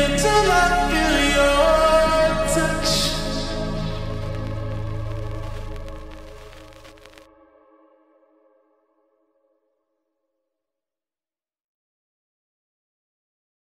Into I